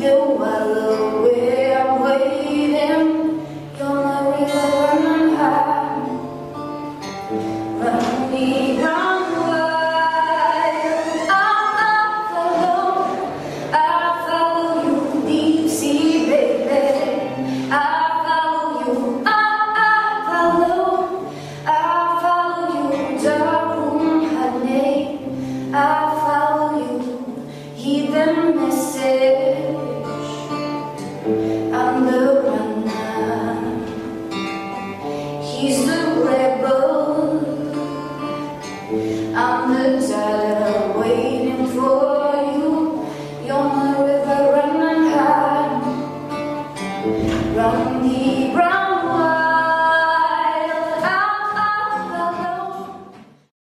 you alone. He's the rebel. I'm the daughter waiting for you. You're my river running high. Run the